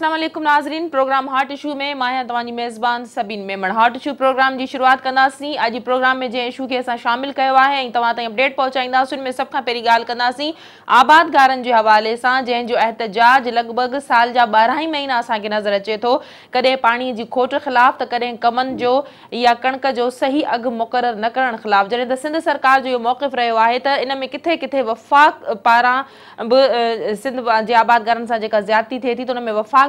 السلام علیکم ناظرین پروگرام ہارٹ ایشو میں آیا تعلیم میزبان Sabeen Memon heart issue program جی شروعات کراسیں اب پروگرام میں جی اشو کے شامل کیا ہے تو اپڈیٹ پہنچائیس ان میں سب کا پہلے گال کہ آبادگار کے حوالے سے جنوں احتجاج لگ بھگ سال جا بارہ ہی مہینہ اکیسے نظر اچے تو کدیں پانی کی جی کھوٹ خلاف تین کمن جو یا کنک جو صحیح اگ مقرر نہ کرنے خلاف جن سرکار یہ موقف رہی ہے تو ان میں کتنے کتنے وفاق پارا سب جی آبادگار سے زیادہ تو ان میں وفاق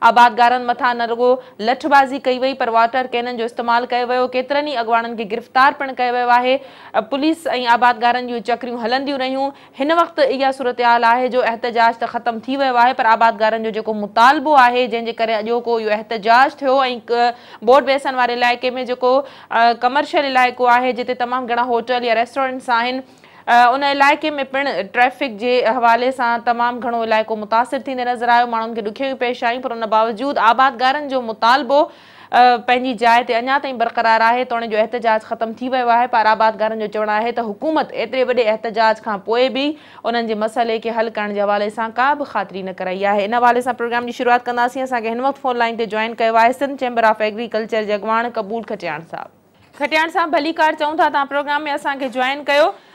آبادگار متاں رو لازی کی واٹر کینن جو استعمال کیا وی کتر ہی اغوان کے گرفتار پڑے پولیس ای آبادگار جی چکر ہلندی رہیوں یہ صورت حال ہے جو احتجاج تو ختم کی ویسے آبادگار مطالبہ ہے جن کے اجو احتجاج تھی بوٹ بسن والے علاقے میں جو کمرشل علاقہ ہے جتنے تمام گھرا ہوٹل یا ریسٹورینٹس उन इलाइक़े में पिण ट्रैफ़िक जे हवाले सां तमामु घणो इलाइक़ो मुतासिर थींदे नज़र आयो माण्हुनि खे ॾुखियो पेश आहियूं पर उन बावजूदि आबादगारनि जो मुतालबो पंहिंजी जाइ ते अञा ताईं बरक़रार आहे त जो एहतजाज ख़तम थी वियो आहे पर आबादगारनि जो चवणु आहे त हुकूमत एतिरे वॾे एहतजाज खां पोइ बि उन्हनि जे मसइले खे हल करण जे हवाले सां का बि ख़ातिरी न कराई आहे इन हवाले सां प्रोग्राम जी शुरूआति कंदासीं असांखे हिन वक़्तु फ़ोन लाइन ते जॉइन कयो आहे सिंध चेंबर ऑफ एग्रीकल्चर जे अॻवान कबूल खटियाण साहिबु खटियाण साहिबु भली कार चऊं था तव्हां प्रोग्राम में असांखे जॉइन कयो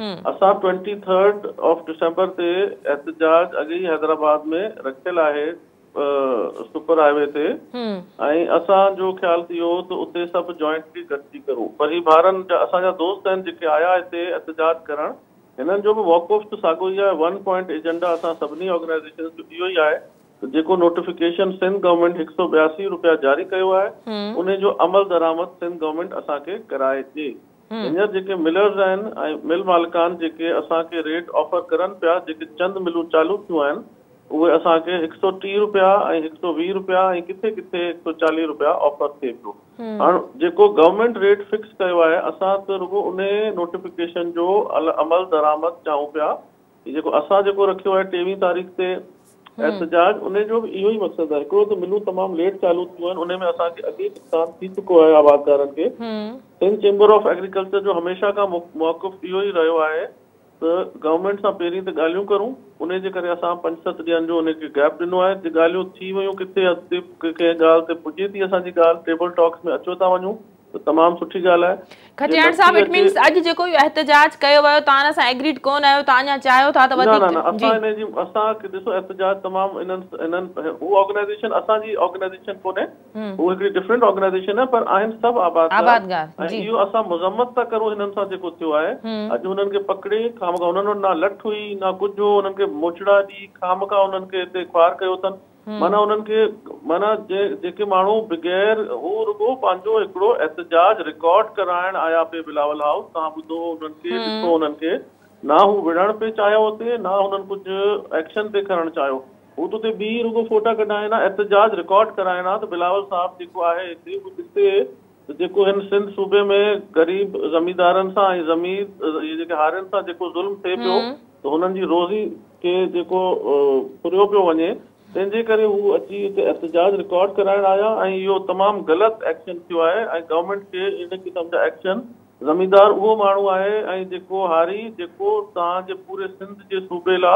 असां ट्वेंटी थर्ड ऑफ डिसंबर ते एतिजाज अॻे ई हैदराबाद में रखियल आहे सुपर हाईवे ते ऐं असांजो ख़्यालु थी वियो त उते सभु गॾु गॾिजी करूं पर ही ॿारनि जा असांजा दोस्त आहिनि जेके आया हिते एतिजाज करण हिननि जो बि वॉक ऑफ त साॻियो ई आहे वन पॉइंट एजेंडा असां सभिनी ऑर्गेनाइजेशन जो इहो ई आहे जेको नोटिफिकेशन सिंध गवर्नमेंट हिकु सौ ॿियासी रुपिया जारी कयो आहे उनजो अमल दरामद सिंध गवर्नमेंट असांखे कराए थी हींअर जेके मिलर्स आहिनि ऐं मिल मालिक आहिनि जेके असांखे रेट ऑफर करनि पिया जेके चंद मिलूं चालू थियूं आहिनि उहे असांखे हिकु सौ टीह रुपिया ऐं हिकु सौ वीह रुपिया ऐं किथे किथे हिकु सौ चालीह रुपिया ऑफर थिए पियो हाणे जेको गवर्नमेंट रेट फिक्स कयो आहे असां त रुगो उन नोटिफिकेशन जो अल अमल दरामद चाहियूं पिया जेको असां जेको रखियो आहे टेवीह तारीख़ ते ऐं सजाज उनजो बि इहो ई मक़सदु आहे हिकिड़ो त मिलूं तमामु लेट चालू थियूं आहिनि उनमें असांखे अॻे थी चुको आहे आबादगारनि खे सिंध चेंबर एग्रीकल्चर जो हमेशह खां मौक़ु इहो ई रहियो आहे त गवर्नमेंट सां पहिरीं त ॻाल्हियूं करूं उन जे पंज सत ॾींहंनि जो गैप ॾिनो आहे जे ॻाल्हियूं थी वियूं किथे अॻिते कंहिं ॻाल्हि थी असांजी ॻाल्हि टेबल टॉक्स में अचो था वञूं तमामु सुठी असां मुज़म्मत था करूं हिननि सां जेको थियो आहे पकड़े लठ हुई न कुझु हुननि खे मोचड़ा ॾेखा खनि माना उन्हनि खे माना जे जेके माण्हू बग़ैर हू रुगो पंहिंजो हिकिड़ो एहतजाज रिकॉर्ड कराइण आया पिया बिलावल हाउस तव्हां ॿुधो उन्हनि उन्हनि खे खे ॾिसो न हू विढ़ण चाहियो हुते न हुननि कुझु एक्शन ते खणणु चाहियो हू त हुते फोटा एहतजाज रिकॉर्ड कराइणा त बिलावल साहिब जेको आहे हिते हू ॾिसे जेको हिन सिंध सूबे में ग़रीब ज़मीदारनि सां ऐं ज़मीन इहे जेके हारियुनि सां जेको ज़ुल्म थिए पियो त हुननि जी रोज़ी खे जेको सुरियो पियो वञे تین وہ اچھی احتجاج ریکارڈ کرائیں آیا تمام غلط ایكشن ہے گورمنٹ كے اناشن زميدار وہ موى ہارى جى تاج پورے سندھے لا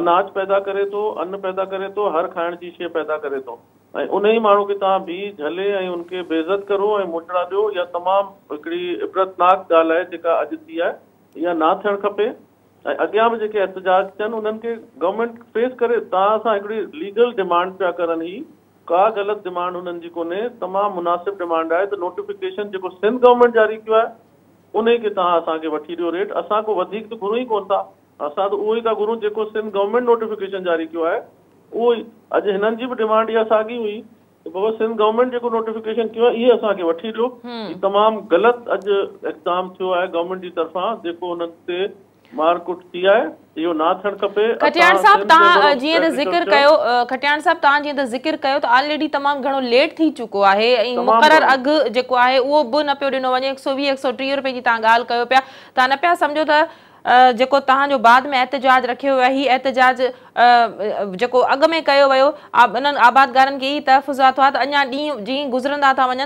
اناج پيدا كے تو ان پيدا كے تو ہر كھائن جى شي پيدا كے تو ان ميں تا بھى جليے ان كے بےزت كو موٹڑا ديكھ يا تمامى ابرت ناكال ہے اج تيں نہ تھرے ऐं अॻियां बि जेके एहतजाज थियनि उन्हनि खे गवर्नमेंट फेस करे तव्हां सां हिकिड़ी लीगल डिमांड पिया करनि ई का ग़लति डिमांड हुननि जी कोन्हे तमामु मुनासिब डिमांड आहे त नोटिफिकेशन जेको सिंध गवर्नमेंट जारी कयो आहे उन खे तव्हां असांखे वठी ॾियो रेट असां को वधीक त घुरूं ई कोन था असां त उहो ई था घुरूं जेको सिंध गवर्नमेंट नोटिफिकेशन जारी कयो आहे उहो ई अॼु हिननि जी बि डिमांड इहा साॻी हुई त बाबा सिंध गवर्नमेंट जेको नोटिफिकेशन कयो आहे इहे असांखे वठी ॾियो तमामु ग़लति अॼु एकदाम थियो आहे गवर्नमेंट जी तरफ़ां जेको हुननि ते मार कुटी आहे इहो ना थियणु खपे खटियाण साहब तव्हां जीअं त ज़िक्र कयो खटियाण साहब तव्हां जीअं त ज़िक्र कयो त ऑलरेडी तमामु घणो लेट थी चुको आहे ऐं मुक़ररु अघु जेको आहे उहो बि न पियो ॾिनो वञे हिकु सौ वीह हिकु सौ टीह रुपए जेको तव्हांजो बाद में एतिजाज रखियो आहे जेको अॻ में कयो वियो आबादगारनि खे जीअं गुज़रंदा वञनि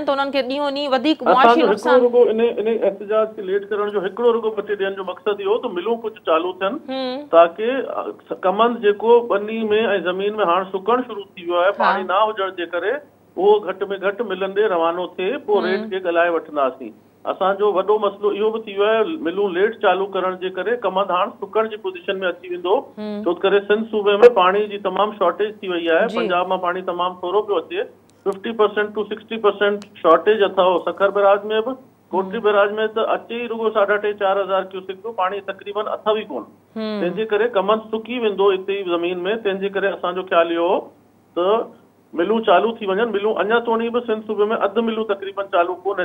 जो मक़सदु इहो कुझु चालू थियनि ताकी कमंदी में ऐं सुकणु शुरू थी वियो आहे पाणी न हुजण जे करे उहो घटि में घटि मिलंदे रवानो थिए वठंदासीं اچانک وسلو یہ ملو لےٹ چالو کرمند ہاں سکن کی پوزیشن میں اچھی ہو کر سنت سوبے میں پانی کی تمام شارٹج ہے پنجاب میں پانی تمام تھوڑا پی اچے فیسنٹ ٹو سکسٹ پرسینٹ شارٹج اتو سکھر براج میں بھی کوٹری براج میں تو اچھی رکو ساڑا ٹے چار ہزار پانی تقریباً ات ہی کون تین کمند سکی و زمین میں تین خیال یہ تو ملو چالو ملو او سنبے میں اد ملو تقریباً چالو کون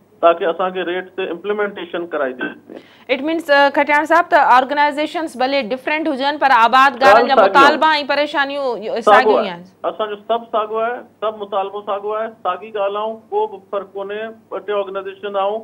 تاکہ اساں کے ریٹ سے امپلیمنٹیشن کرائی دی اٹ مینز کھٹیان صاحب تا آرگنائزیشنز بلے ڈیفرنٹ ہوجن پر آباد گارن جا مطالبہ ہیں پریشانی ساگی ہیں اساں جو سب ساگو ہے سب مطالبہ ساگو ہے ساگی گالاؤں کو فرق کونے پٹے آرگنائزیشن آؤں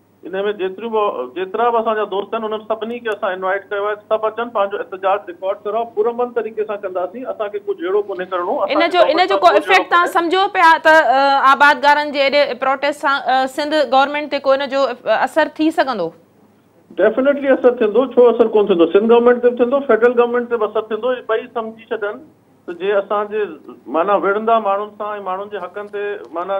इन में जेतिरियूं बि जेतिरा बि असांजा दोस्त आहिनि उन्हनि सभिनी खे असां इनवाइट कयो आहे सभु अचनि पंहिंजो एतिजाज़ रिकॉर्ड कयो आहे तरीक़े सां कंदासीं असांखे कुझु अहिड़ो कोन्हे करिणो इन जो इन जो इफेक्ट तव्हां सम्झो पिया त आबादगारनि जे हेॾे प्रोटेस्ट सां सिंध गवर्नमेंट ते को इन जो असर थी सघंदो डेफिनेटली असरु थींदो छो असरु कोन थींदो सिंध गवर्नमेंट ते बि थींदो फेडरल गवर्नमेंट ते बि असरु थींदो ॿई सम्झी छॾनि त जे असांजे माना विढ़ंदा माण्हुनि सां ऐं माण्हुनि जे हक़नि ते माना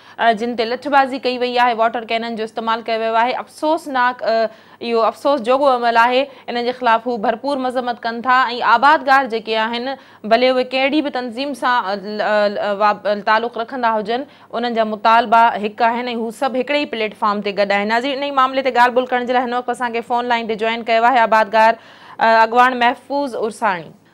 जिन ते लठबाज़ी कई वई आहे वॉटर कैनन जो इस्तेमालु कयो वियो आहे अफ़सोसनाक इहो अफ़सोस जोॻो अमल आहे इन जे ख़िलाफ़ हू भरपूर मज़मत कनि था ऐं आबादगार जेके आहिनि भले उहे कहिड़ी बि तनज़ीम सां तालुक़ु रखंदा हुजनि उन्हनि जा मुतालबा हिकु आहिनि ऐं हू सभु हिकिड़े ई प्लेटफॉर्म ते गॾु आहिनि अॼु इन ई मामले ते ॻाल्हि ॿोल करण जे लाइ हिन वक़्तु असांखे फ़ोन लाइन ते जॉइन कयो आहे आबादगार अॻवान महफ़ूज़ उर्साणी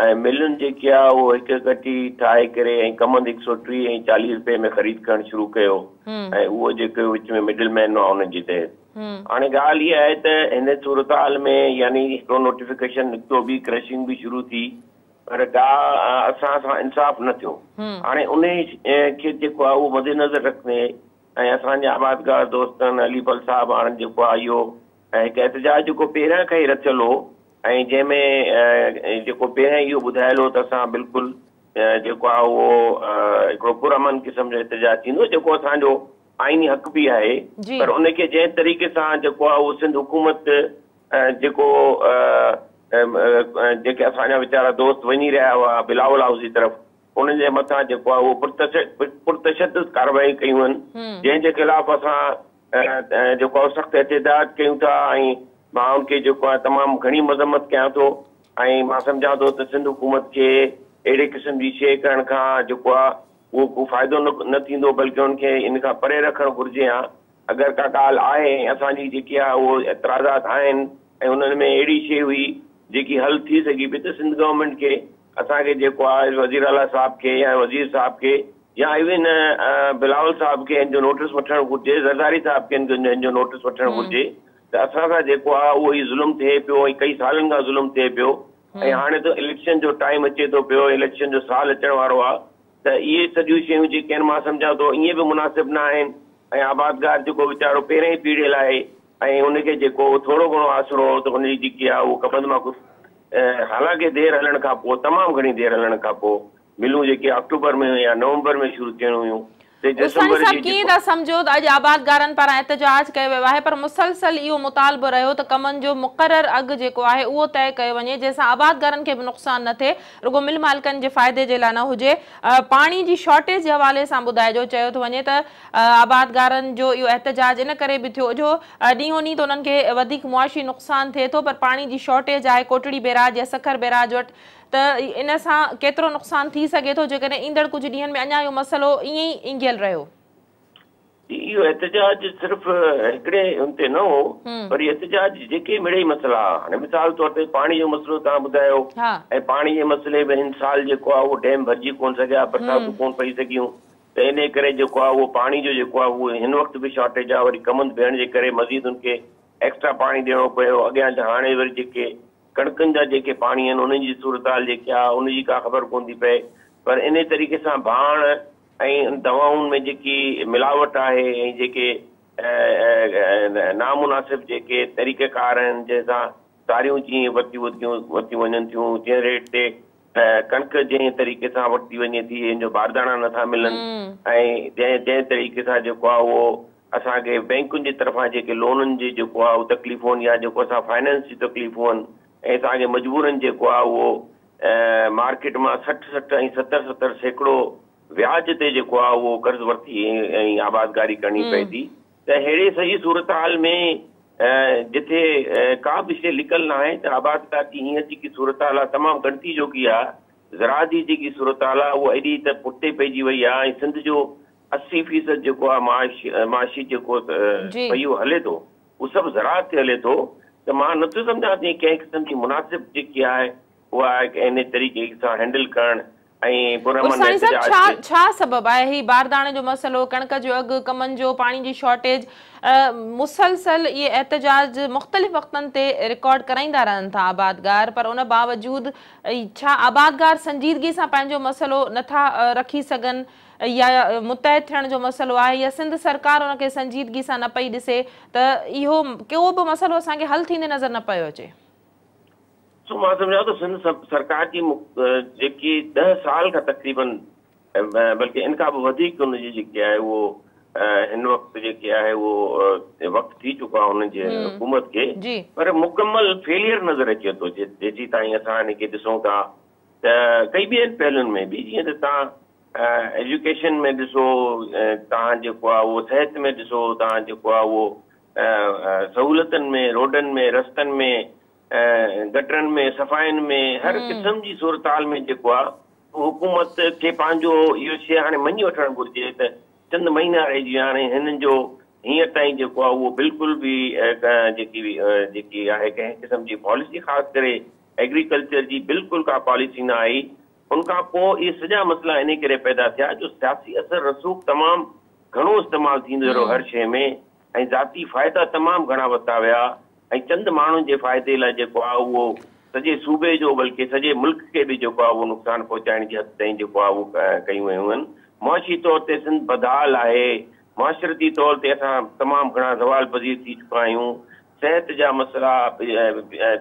ऐं मिलुनि जेकी आहे उहा हिकु कठी ठाहे करे ऐं कमंद हिकु सौ टीह ऐं चालीह रुपए में ख़रीद करणु शुरू कयो ऐं उहो जेको विच में मिडिल मैन आहे उन्हनि जे तहत हाणे ॻाल्हि इहा आहे त हिन सूरत हाल में यानी हिकिड़ो नोटिफिकेशन निकितो बि क्रशिंग बि शुरू थी पर असां सां इंसाफ़ न थियो हाणे उन खे जेको आहे उहो मदेनज़र रखंदे ऐं असांजा आबादगार दोस्तनि अलीबल साहिबु हाणे जेको आहे इहो ऐं हिकु एतिजाज जेको पहिरियां खां ई रथियल हो جی یہ بڑھ لو تو بالکل وہر امن قسم جو احتجاج تک اونی حق بھی ہے اور ان کے جی طریقے سے وہ سکومت ویچارا دوست ونی رہا ہوا بلاول ہاؤس کی طرف ان کے متوشد پرتشد کارروائی کن جن کے خلاف اب سخت احتجاج کئی ماں کے تمام گھنی مذمت كیا تو سمجھا تو سندھ حكومت كے اڑے قسم كی شے كرن كا وہ فائدہ نہ ان كا پرے ركھ گیا اگر كا غال ہے ابھی آزاداتی شیئ ہوئی جی حل تھی سی پہ تو سورمینٹ كے اصانے وزیرالا سا یا وزیر صاحب كے یا بلاول ساحب كے اندر نوٹس ویسے زرداری صاحب نوٹس وے تو اب آمے پہ کئی سال کا زلم تھے پیسے تو الیشن جو ٹائم اچے تو پہشن جو سال اچھا تو یہ سب شیو سمجھا تو یہ مناسب نہ آبادگار جو ویچاروں پہ پیڑھیل ہے اور ان کے تھوڑا آسروں تو ان کی وہ قبند میں حالانکہ دیر ہل تمام گھڑی دیر ہلنے کا تو ملوں جکٹوبر میں یا نومبر میں شروع کر सभु صاحب था सम्झो त अॼु आबादगारनि पारां एतिजाज कयो वियो आहे पर मुसलसल इहो मुतालबो रहियो त کمن जो مقرر अघु जेको आहे उहो तय कयो वञे जंहिं آبادگارن आबादगारनि نقصان बि नुक़सानु न थिए रुगो मिल मालिकनि जे फ़ाइदे जे लाइ न हुजे पाणी जी शॉर्टेज जे हवाले सां जो इहो एतिजाज इन करे बि थियो जो ॾींहों ॾींहुं त न हो पर मिसाल तौर ते पाणी जो मसलो तव्हां ॿुधायो ऐं पाणी जे मसइले में हिन साल जेको आहे डैम कोन सघिया बरसातूं कोन पई सघियूं त इन करे पाणी जो जेको आहे हिन वक़्त कमंद बीहण जे करे मज़ीद हुनखे एक्स्ट्रा पाणी ॾियणो पियो अॻियां कणिकनि जा जेके पाणी आहिनि उन्हनि जी सूरत हाल जेकी आहे उनजी का ख़बर कोन थी पए पर इन तरीक़े सां बाण ऐं दवाउनि में जेकी मिलावट आहे ऐं जेके नामुनासिब जेके तरीक़ेकार आहिनि जंहिंसां तारियूं जीअं वरितियूं वधियूं वरितियूं वञनि थियूं जंहिं रेट ते कणिक जंहिं तरीक़े सां वरिती वञे थी हिन जो बारदाणा नथा मिलनि ऐं जंहिं जंहिं तरीक़े सां जेको आहे उहो असांखे बैंकुनि जे तरफ़ां जेके लोननि जी जेको आहे उहो तकलीफ़ूं आहिनि या जेको असां फाइनेंस जी तकलीफ़ूं आहिनि مجبرن مارکیٹ میں سٹ سٹ ستر ستر سیکڑوں ویاج سے وہ قرض وتی آباداری کرنی پہ اڑی سہی صورت حال میں جتنے کا بھی شی لکل نہ آبادی صورت حال تمام گنتی چوکی ہے زراعت صورت حال وہ ایڈیو پے پیجی وی ہے سکسی فیصدی ہلے تو وہ سب زراعت سے ہلے تو تو نت سمجھا تے کن قسم کی مناسب کیا ہے وہ طریقے سے ہینڈل کر बारदाणे जो मसालो कणिक जो अघु कमनि जो पाणी जी शॉर्टेज मुसलसल इहे एतिजाज मुख़्तलिफ़ वक़्त ते रिकॉड कराईंदा रहनि था आबादगार पर उन बावजूद छा आबादगार संजीदगी सां पंहिंजो मसइलो नथा रखी सघनि या मुतैद थियण जो आहे या सिंध संजीदगी सां न पई ॾिसे त इहो को बि असांखे थींदे नज़र न पियो अचे معظم جاؤ تو سندھ سرکار کی سال کا تقریباً بلکہ ان کا جی ان کی وہ وقت چکا ہے ان کے حکومت کے جی۔ پر مکمل فیل نظر اچے تو جیسی جی، تعلیم کئی بن پہلون میں بھی جی ایجوکیشن میں وہ صحت میں ڈسو تک وہ سہولت میں روڈن میں رست میں گٹرن میں صفائن میں ہر قسم کی صورت حال میں حکومت کے من وجے چند مہینہ رہ جی ہاں جو ہر تھی بالکل بھی پالس خاص کر ایگریکلچر کی بالکل کا پالیسی نہ آئی ان کا یہ سیا مسئلہ ان پیدا تھا سیاسی اثر رسو تمام گھو استعمال ہر شے میں ذاتی فائدہ تمام گھڑا وایا چند مان کے فائدے لائک سجے صوبے جو بلکہ سجے ملک کے بھی نقصان پہنچائیں حد تک وہ معاشی طور سے سندھ بدال ہے معاشرتی طور سے اب تمام گھا سوال پذیر کی چکا ہوں صحت جا مسئلہ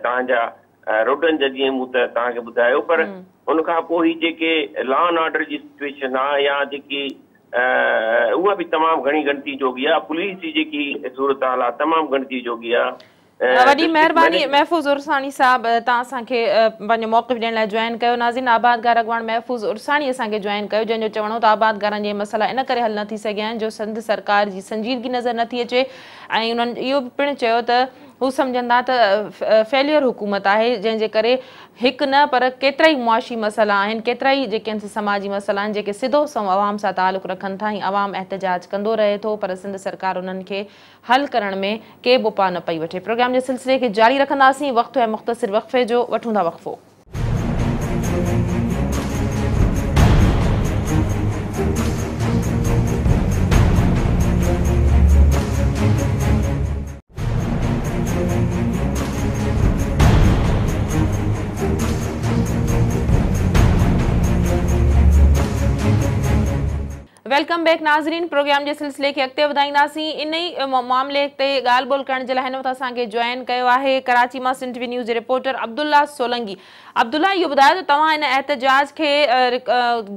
تع روڈنگ بداؤ پر ان کا لاڈ آڈر کی سچویشن ہے یا تمام گی گنتی چگی ہے پولیس کی جکی صورت حال ہے تمام گنتی چگی ہے वॾी महिरबानी महफ़ूज़ उरसाणी साहिबु तव्हां असांखे पंहिंजो मौक़ु ॾियण लाइ जॉइन कयो नाज़िन आबादगार महफ़ूज़ उरसाणी असांखे जॉइन कयो जंहिंजो चवणो त आबादगारनि जा इहे मसाला इन करे हल न थी सघिया आहिनि जो सिंध सरकार जी संजीदगी नज़र नथी अचे ऐं उन्हनि इहो बि पिणु चयो त हू सम्झंदा त फेलियर हुकूमत आहे जंहिंजे करे हिकु न पर केतिरा ई मुआशी मसइला आहिनि केतिरा ई जेके आहिनि समाजी मसइला आहिनि जेके सिधो सौ आवाम सां तालुक़ु रखनि था ऐं आवाम एहतजाज कंदो रहे थो पर सिंध सरकार उन्हनि खे हल करण में के बि उपा न पई वठे प्रोग्राम जे सिलसिले खे जारी रखंदासीं वक़्तु ऐं मुख़्तसिर वक़फ़े जो वठूं था वक़फ़ो ویلکم بیک ناظرین پروگرام کے سلسلے کے اگتے بدی ان معاملے گال بول کر جوائن کیا ہے کراچی میں سنٹی وی news reporter Abdullah Solang Abdullah یہ بتاجاج کے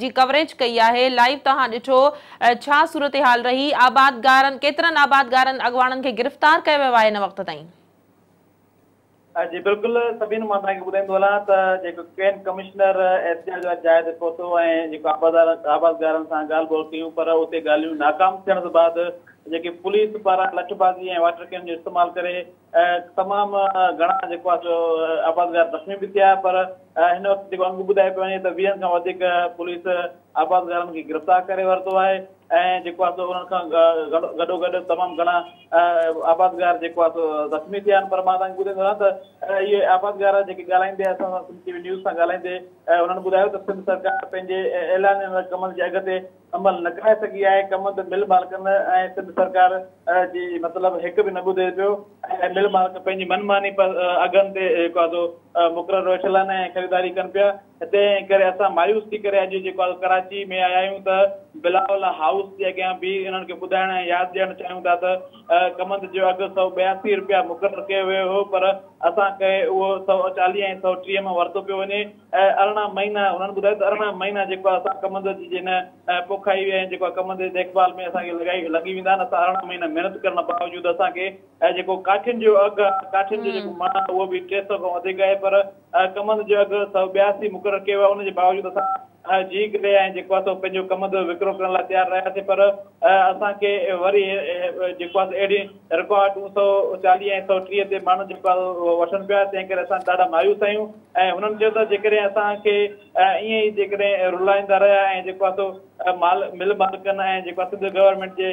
جی کوریج کئی ہے لائو تا دورت حال رہی آبادگار کتر آبادگار اگوان گرفتار کیا ہے ان تک ہاں جی بالکل سبھی سی تاکہ بتائیے تو کمشنر ایس احتیاط جائز پہتو آبادار آباد آبادگار سے گال بول کر گالوں ناکام تھن چاو جی پولیس پارا لچھ بازی واٹر کین جو استعمال کرے کرم گھنا سو آبادگار تخمی بھی تھیا پر ان تھے پرگ بدائے پہ وے تو ویہ پولیس آبادگار کی گرفتار کرے ورتو ہے گڈ تمام گھنا آباد زخمی تھے پر تاکہ یہ آبادگار گھالے نیوز سے ان سندھ سرکار پہ کمل کے اگتے عمل نہ کرائے جی مطلب خریداری مایوس جی کراچی میں آیا بھی یاد دا کمند جوقر کیا سو چالی سو ٹھہ میں وتو پہ ار مہینہ مہینہ खाई विया आहिनि जेको कम ते देखभाल में असांखे लॻाई लॻी वेंदा आहिनि असां अरिड़हं महीना महिनत करण बावजूदि असांखे ऐं जेको काठियुनि जो अघु आहे काठियुनि जो जेको उहो बि टे सौ खां वधीक आहे पर कमंद जो अघु सौ ॿियासी मुक़ररु कयो आहे उनजे बावजूदि असां जीक ॾे ऐं जेको आहे सो पंहिंजो कम जो विकिरो करण लाइ तयारु रहियासीं पर असांखे वरी जेको आहे अहिड़ी रिकॉड सौ चालीह ऐं सौ टीह ते माण्हू जेको आहे वठनि पिया तंहिं करे असां ॾाढा मायूस आहियूं ऐं हुननि चयो त जेकॾहिं असांखे ईअं ई जेकॾहिं रुलाईंदा रहिया ऐं जेको आहे सो माल मिल मालिकनि ऐं जेको आहे सिंध गवर्नमेंट जे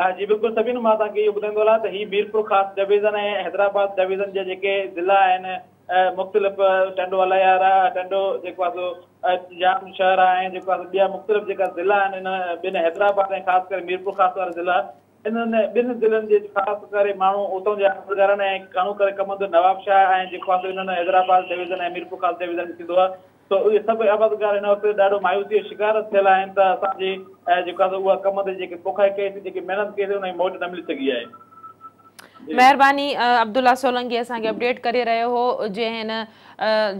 हा जी बिल्कुलु सभिनी मां तव्हांखे इहो ॿुधाईंदो आहियां त ही मीरपुर ख़ासि डिवीज़न ऐं हैदराबाद डिवीज़न जा जेके ज़िला आहिनि मुख़्तलिफ़ टंडो चंडो टंडो जेको आहे सो जाम शहर आहे जेको आहे ॿिया मुख़्तलिफ़ जेका ज़िला आहिनि हिन ॿिनि हैदराबाद ऐं ख़ासि करे मीरपुर ख़ासि वारा ज़िला इन्हनि ॿिनि ज़िलनि जे ख़ासि करे माण्हू उतां जा ऐं घणो करे कमंदो नवाबशाह ऐं जेको आहे हैदराबाद डिवीज़न ऐं मीरपुर ख़ासि डिवीज़न थींदो आहे त उहे सभु आबादगार हिन वक़्तु ॾाढो मायूतीअ शिकार थियल आहिनि त असांजी जेका कम ते जेके पोखाए कए थी जेकी महिनत कई थी हुनजी मौज न मिली सघी आहे महिरबानी अब्दुल्ला सोलंगी असांखे अपडेट करे रहियो हो जे हिन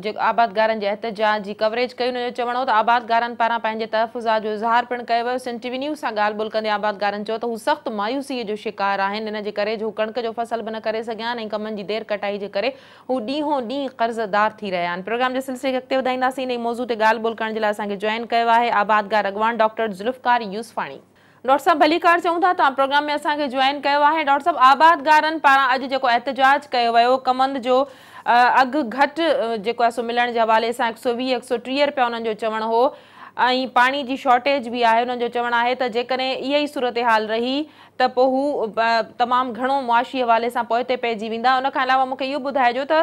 जे आबादगारनि जे एतिजाज जी कवरेज कई हुनजो जो चवणो त आबादगारनि पारां पंहिंजे तहफ़ज़ात जो इज़हार पिणु कयो वियो सिन टी वी न्यूज़ सां ॻाल्हि ॿोल कंदे आबादगारनि चयो त हू सख़्तु मायूसीअ जो शिकार आहिनि हिन जे करे जो हू कणिक जो फ़सल बि न करे सघिया आहिनि ऐं कमनि जी देरि कटाई जे करे हू ॾींहों ॾींहुं कर्ज़दार थी रहिया आहिनि प्रोग्राम जे सिलसिले अॻिते वधाईंदासीं हिन मौज़ू ते ॻाल्हि ॿोल करण जे लाइ असांखे जॉइन कयो आहे आबादगार अॻवान डॉक्टर ज़ुल्फकार यूसफाणी ڈاکٹر صاحب بھلی کار تھا تو پروگرام میں کے جوائن ہوا ہے ڈاکٹر صاحب جے کو احتجاج ہے وہ کمند جو اگ گٹو سو ملنے کے حوالے سے ایک سو وی ایک سو جو چون ہو آئیں پانی جی شورٹیج بھی جو چون آئے تا جے کریں یہ ہی صورتحال رہی پہو تمام معاشی حوالے ساں پہتے مکہ وا بدھائے جو تا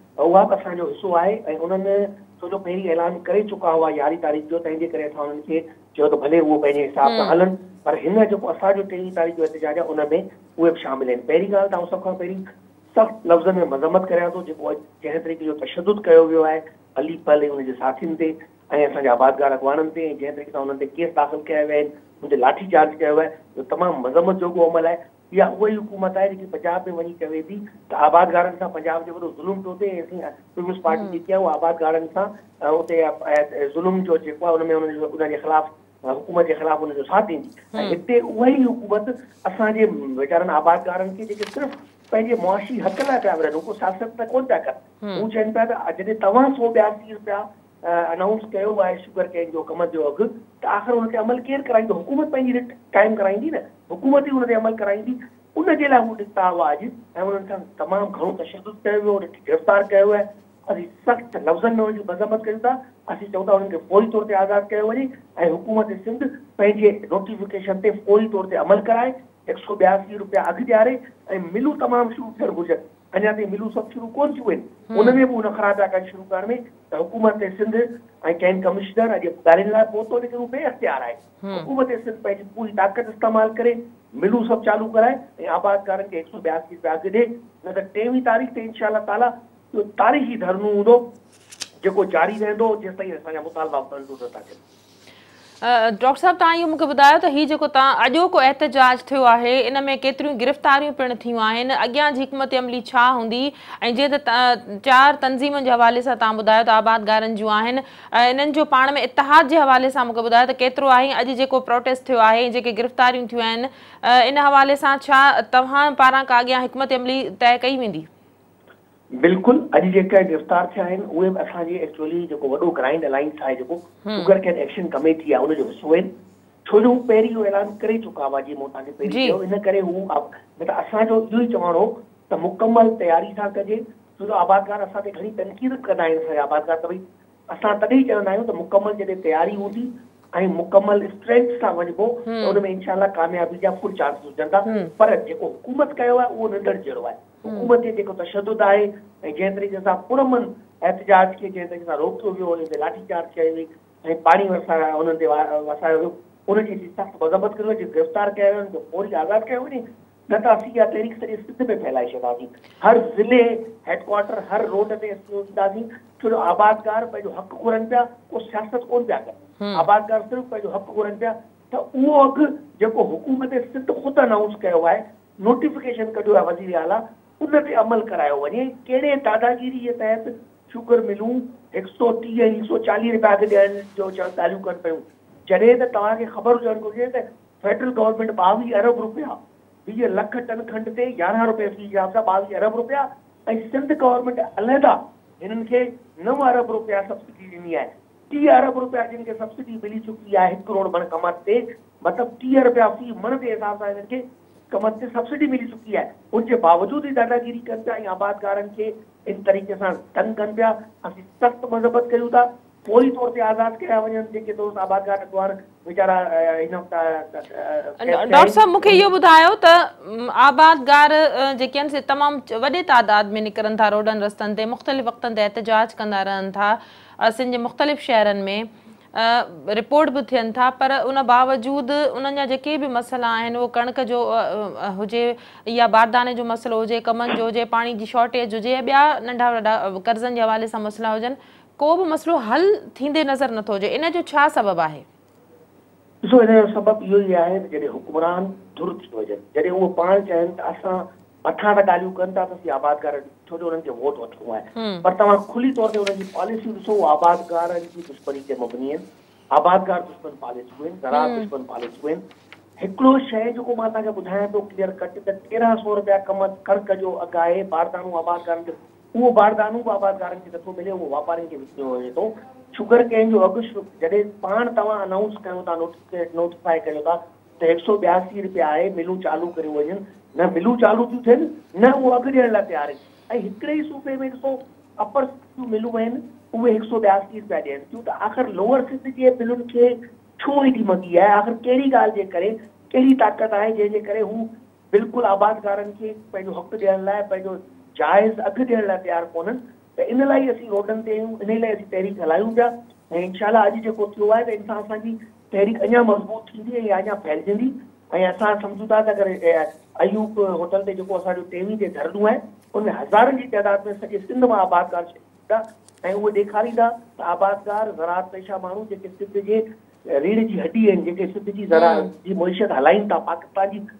تو وہ حصہ ہے انہوں نے سو جو پہ ایلان کر چکا ہوا یار تاریخ جو تین ان کے حساب سے ہلن پر ہین جو اصل جو تیرہ تاریخ جو احتجاج ہے ان میں وہ شامل ہیں پہلی گال سب کا پہری سخت لفظ میں مذمت کرا تو جو جن طریقے یہ تشدد کیا ویو ہے پلی پلی ان کے ساتھی آبادگار اخباروں سے جن طریقے سے کیس داخل کیا لاٹھی چارج کیا ہے تمام مذمت جو عمل ہے یا اوہ حکومت ہے پنجاب میں وی چی تو آبادگار سے پنجاب جو وقت ظلم تو پیپلس پارٹی آبادگار سے ظلم جو خلاف حکومت کے خلاف ان ساتی اتنے وہ حکومت ابار آبادگار کے سرف معاشی حق لگا سیاست میں کون پہ کروں چاہن پہ جی تعاوع پہ ااؤنس کیا ہے شوگر کینک جو کم جو اگ تو آخر عمل کی حکومت ٹائم کرائی ن حکومت ہی عمل کرائی ان کے وہ نکتا ہوا اجن کا تمام گھوڑا تشدد کیا ہو گفتار کیا ہے سخت لفظ میں مذمت کروں چاہتا ان فوری طور سے آزاد کیا وے حکومت سندھ نوٹفکیشن سے فوری طور سے عمل کرائے ایک سو بیاسی روپیہ اگ دے اور ملوں تمام شو کر گزر اِن ملو سب شروع کون تھوڑی ان میں بھی خراب کرنے میں ملو سب چالو کرائے آبادی ٹریوی تاریخ تاریخی دھرم ہوں جاری رہس تھی डॉक्टर साहिबु तव्हां इहो मूंखे ॿुधायो त हीउ जेको तव्हां अॼोको एतिजाज थियो आहे इन में केतिरियूं गिरफ़्तारियूं पिणु थियूं आहिनि अॻियां जी हिकमत अमली छा हूंदी ऐं जीअं त चारि तनज़ीमुनि जे हवाले सां तव्हां ॿुधायो त आबादगारनि जूं आहिनि ऐं इन्हनि जो पाण में इतिहाद जे हवाले सां मूंखे ॿुधायो त केतिरो आहे अॼु जेको प्रोटेस्ट थियो आहे जेके गिरफ़्तारियूं थियूं आहिनि इन हवाले सां छा तव्हां पारां का अॻियां हिकमत अमली तइ कई वेंदी بالکل اجفتار تھے وہائنس ہے انجوین چھو جو وہ پہ ایلان کر چکا ہوا جی وہاں جی جی۔ مطلب ابھی چوان ہو تو مکمل تیاری تھا کرے آبادگار تنقید کربادگار تھی چیز تو مکمل جب تیاری ہوں مکمل اسٹرینتھ سے وجبو ان میں ان شاء اللہ کامیابی جا فل چانس ہو جا پر حکومت کیا ہے وہ ننڈر جیڑو ہے حکومت تشدد ہے جی تریقے سے پورمن احتجاج کے جی طریقے سے روک ویو لاٹھی چارج کی پانی وسایاسا سخت مضبت کر گرفتار کیا آزاد کیا ندا میں پھیلائی شدازی ہر ضلع ہیڈ کوارٹر ہر روڈ میں شدازی روڈیو آبادگار حق گھڑ پہ سیاست کو آباد حق گھڑ پہ تو او حکومت سندھ خود اناؤنس کیا ہے نوٹفکیشن کزیر آلا انایا داداگیری تحت شوگر ملو ایک سو ٹھہ سو چالیس روپیہ کن پی جن کا تا خبر ہوجن گرے تو فیڈرل گورنمنٹ باوی ارب روپیہ وی لکھ ٹن کنڈار روپئے فی حساب سے بای ارب روپیہ اور سنت گورنمنٹ الحدہ ان کے نو ارب روپیہ سبسڈی دینی ہے ٹیھ ارب روپیہ جن کی سبسڈی ملی چکی ہے ایک کروڑ مر کم مطلب ٹیر روپیہ فی مراب سے کمر سبسڈی ملی چکی ہے ان کے باوجود داداگیری کربادگار ان طریقے سے تن کر سخت مذبط کروں तौर ते आज़ाद कया वञनि जेके दोस्त डॉक्टर साहब त आबादगार जेके आहिनि तमामु वॾे तादाद में निकिरनि था रोडनि ते मुख़्तलिफ़ एहतजाज कंदा रहनि था सिंध मुख़्तलिफ़ शहरनि में रिपोर्ट बि थियनि था पर उन बावजूद उन्हनि जा जेके बि मसइला आहिनि उहे कणिक जो हुजे या बारदाने जो मसलो हुजे कमनि जो हुजे पाणी जी शॉर्टेज हुजे या ॿिया नंढा वॾा कर्ज़नि जे हवाले सां मसला हुजनि को भी मसलो हल थींदे नजर नथो अचे इन जो छा सबबु आहे ॾिसो हिन जो सबबु इहो ई आहे जॾहिं हुकमरान धुर थी वञनि जॾहिं उहे पाण चाहिनि त असां मथां खां ॻाल्हियूं कनि था त असीं आबादगार छो जो हुननि खे वोट वठिणो आहे पर तव्हां खुली तौर ते हुननि जी पॉलिसियूं ॾिसो उहे आबादगारनि जी दुश्मनी ते मबनी आहिनि आबादगार दुश्मन पॉलिसियूं आहिनि ज़रा दुश्मन पॉलिसियूं आहिनि हिकिड़ो शइ जेको मां तव्हांखे ॿुधायां थो क्लियर कट त तेरहं सौ रुपया कम कणिक जो अघु आहे बारदानू आबादगारनि खे وہ باردانو بھی آباد جی ملے وہ واپار وجہ شوگر کین جو جدید پان تاکہ او نوٹائی کروں سو بیاسی روپیہ ہے مل چالو کر ملو چالو اگ دیں صوبے میں ملو ایک سو بیاسی روپیہ دور سی ملن کے چھو ہی تھی منگی ہے آخر کہڑی گال کے طاقت آئے جن کے بالکل آبادگار حق دیکھ جائز اگ دیکھ تیار کون تو ان لائن روڈ ان تحریک ہلائیں پہ ان شاء اللہ ابھی ہے ان سے تحریک اجا مضبوط تھی اھیلجندی اصل سمجھوں گا کہ اوب ہوٹل ٹریو کے دھروں ہے ان ہزاروں کی تعداد میں سج سم آباد تھا وہ دکھاری آبادگار زراعت پیشہ مارے سیڑھ کی ہڈی سراعت موشی ہلائن تاکہ پاکستان کی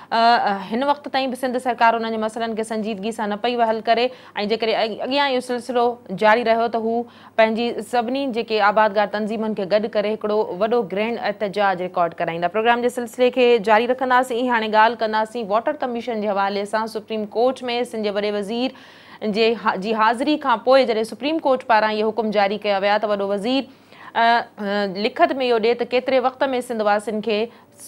हिन वक़्त ताईं बि सिंध सरकार उन्हनि जे मसइलनि खे संजीदगी सां न पई हल करे ऐं जेकॾहिं अॻियां इहो सिलसिलो जारी रहियो त हू पंहिंजी सभिनी जेके आबादगार तनज़ीमुनि खे गॾु करे हिकिड़ो वॾो ग्रैंड एहतजाज रिकॉर्ड कराईंदा प्रोग्राम जे सिलसिले खे जारी रखंदासीं हाणे ॻाल्हि कंदासीं वॉटर कमीशन जे हवाले सां सुप्रीम कोर्ट में सिंध जे वॾे वज़ीर जे हा जी हाज़िरी खां पोइ जॾहिं सुप्रीम कोर्ट पारां इहे हुकुम जारी कया विया त वॾो वज़ीर लिखत में इहो ॾिए त केतिरे वक़्त में सिंध वासियुनि खे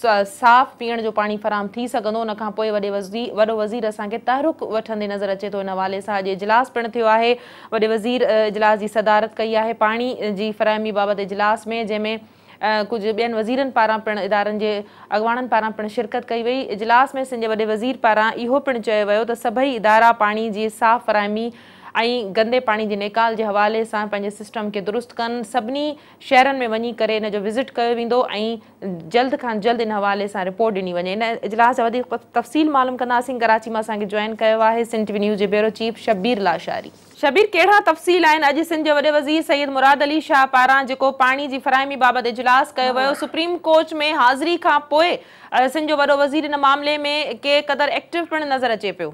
साफ़ साफ़ु पीअण जो पाणी फराम थी सघंदो खां पोइ वॾे वज़ीर वॾो वज़ीर असांखे तहरुक वठंदे नज़र अचे थो हिन हवाले सां अॼु इजलास पिणु थियो आहे वॾे वज़ीर इजलास जी सदारत कई आहे पाणी जी फराहमी बाबति इजलास में जंहिंमें कुझु ॿियनि वज़ीरनि पारां पिणु इदारनि जे अॻवाननि पारां पिणु शिरकत कई वई इजलास में सिंधे वॾे वज़ीर पारां इहो पिणु चयो वियो त सभई इदारा पाणी जी साफ़ फरहिमी ऐं गंदे पाणी जे नेकाल जे हवाले सां पंहिंजे सिस्टम खे दुरुस्त कनि सभिनी शहरनि में वञी करे हिन जो विज़िट कयो वेंदो ऐं जल्द खां जल्द इन हवाले सां रिपोर्ट ॾिनी वञे इन इजलास सां वधीक तफ़सील मालूम कंदासीं कराची मां असांखे जॉइन कयो आहे सिंध टीवी न्यूज़ जे ब्यूरो चीफ शबीर लाशारी शबीर कहिड़ा तफ़सील आहिनि अॼु सिंध जे वॾे वज़ीर सैद मुराद अली शाह पारां जेको पाणी जी फरहिमी बाबति इजलास कयो वियो सुप्रीम कोर्ट में हाज़िरी खां पोइ सिंध जो वॾो वज़ीर इन मामले में कंहिं क़दुरु एक्टिव पिणु नज़र अचे पियो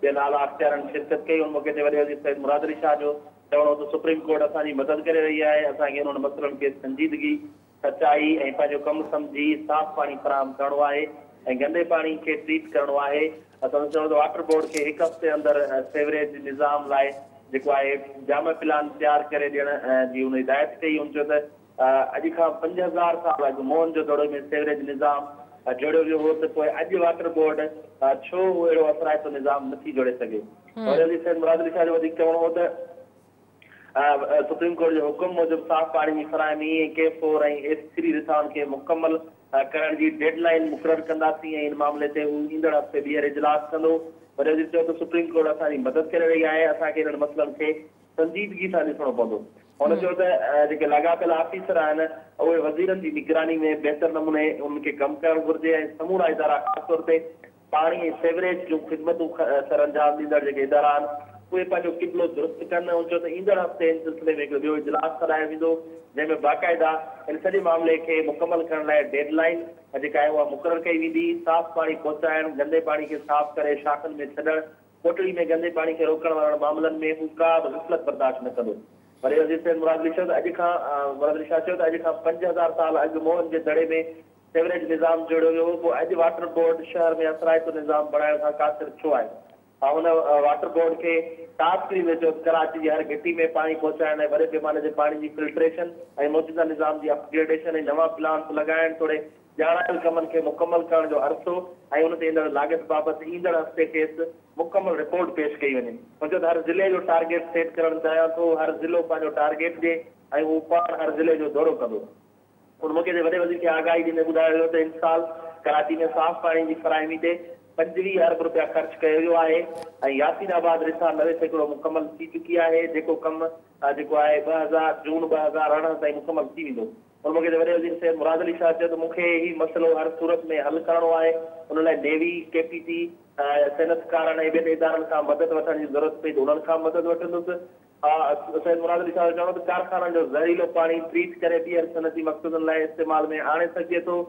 شرکت کر سپریم کورٹ اب مدد کر رہی ہے مسئلے سنجیدگی سچائی کم سمجھی صاف پانی فراہم کرے پانی کے ٹریٹ کرو واٹر بورڈ کے ایک ہفتے اندر سیوریج نظام لائک ہے جامع پلان تیار کردایت جی کئی انج ہزار کا مون جو دور میں سیوریج نظام जोड़ियो वियो हो त पोइ अॼु वाटर बोर्ड छो अहिड़ो निज़ाम नथी जोड़े सघे मुरादरी चवणो हो सुप्रीम कोर्ट हुकुम साफ़ पाणी जी फरहमी मुकमल करण जी डेड लाइन मुक़ररु कंदासीं ऐं हिन मामले ते हू ईंदड़ हफ़्ते इजलास कंदो वरी चयो त सुप्रीम कोर्ट असांजी मदद करे रही आहे असांखे हिननि मसलनि खे संजीदगी सां ॾिसणो पवंदो لگا پفیسر وزیر کی نگرانی میں بہتر نمونے ان کے کم کرنا گرجی سموڑا ادارہ خاص طور پر پانیجام کبلو درست کر سلسلے میں اجلاس کرایا واقعہ سجے معاملے کے مکمل کرنے ڈیڈ لائن مقرر کیاف پانی پہنچائیں گندے پانی شاخن میں چھن کوٹلی میں گندے پانی روک مامل میں وہ کا رفلت برداشت کر عزیز مراد اج ہزار سال اگ موہن کے دڑے میں سیوریج نظام جڑو ہو اج واٹر بورڈ شہر میں اثرائتو نظام بڑھنے کا خاصر چھو ہے ہاں واٹر بورڈ کے ٹاس کری وجہ کراچی کی ہر گٹی میں پانی پہنچائیں وڑے پیمانے سے پانی کی فلٹریشن موجودہ نظام کی اپگریڈیشن نوا پلانٹ لگائیں تھوڑے کمن کے مکمل اندر لاغت بابت ہفتے کیس مکمل ریپورٹ پیش کیونکہ ہر جو ٹارگیٹ سیٹ کرن چاہیں تو ہر جو ٹارگیٹ دے اور وہ پا ہر زلے جو دورہ کر کے ویری وزیر آگاہی بدا تو ان سال کراتی میں صاف پانی جی فرائمی سے پنجوی ارب روپیہ خرچ کرے ہوئے ہے یاسین آباد نوے سیکڑو مکمل سی چکیا ہے کم بہزار جون سائی مکمل سی بھی دو مراد شاہ چی تو یہ مسئلے ہر سورت میں حل کر نیوی کے پی ٹی صنعت کار بین ادار مدد و ضرورت پی تو ان مدد وس مراد کارخانوں کا زہریلو پانی ٹریٹ کری صنعتی مقصد استعمال میں آنے سکے تو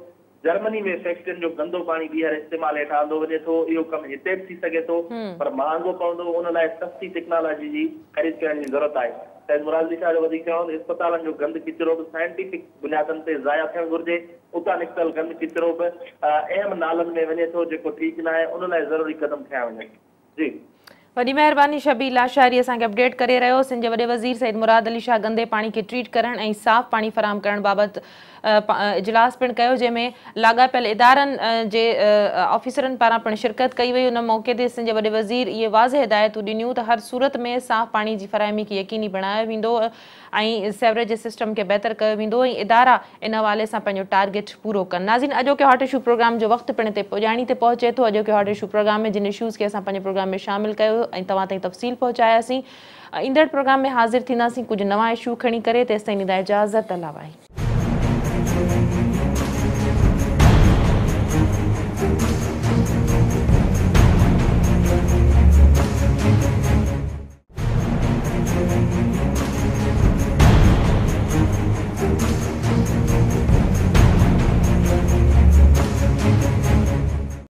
جرمنی میں فیکٹری جو گندوں پانی بہت استعمال ہیٹھا آدھے تو یہ کم اتنے بھی سے تو پر مہنگو پہ ان سستی ٹیکنالوجی کی جی خرید کر جی ضرورت ہے سید مرادی جی شاہ جو اسپتالوں جو گند کچرو بھی سائنٹیفک بنیادن سے ضائع تھے گرجے اتا نکتل گند کچرو بھی اہم نالن میں وجے تو کو ٹھیک نہ ہے ضروری قدم کھایا واپس جی वॾी महिरबानी शबी लाशारी असांखे अपडेट करे रहियो सिंध वॾे वज़ीर सैद मुराद अली शाह गंदे पाणी खे ट्रीट करणु ऐं साफ़ु पाणी फरहम करण बाबति इजलास पिणु कयो जंहिंमें लाॻापियल इदारनि जे ऑफ़िसरनि पारां पिणु शिरकत कई वई उन मौक़े ते सिंध जे वॾे वज़ीर इहे वाज़ हिदायतूं ॾिनियूं त हर सूरत में साफ़ पाणी जी फराहमी खे यकीनी बणायो वेंदो ऐं सेवरेज सिस्टम खे बहितरु कयो वेंदो ऐं इदारा इन हवाले सां पंहिंजो टारगेट पूरो कंदासीं अॼोके हॉट इशू प्रोग्राम जो वक़्तु पिण ते पुॼाणी ते पहुचे थो अॼोके हॉट इशू प्रोग्राम में जिन इशूज़ खे असां पंहिंजे प्रोग्राम में शामिलु कयो ऐं तव्हां ताईं तफ़सील पहुचायासीं ऐं ईंदड़ प्रोग्राम में हाज़िर थींदासीं कुझु नवां इशू खणी करे तेसिताईं ॾींदा इजाज़त अलावा भाई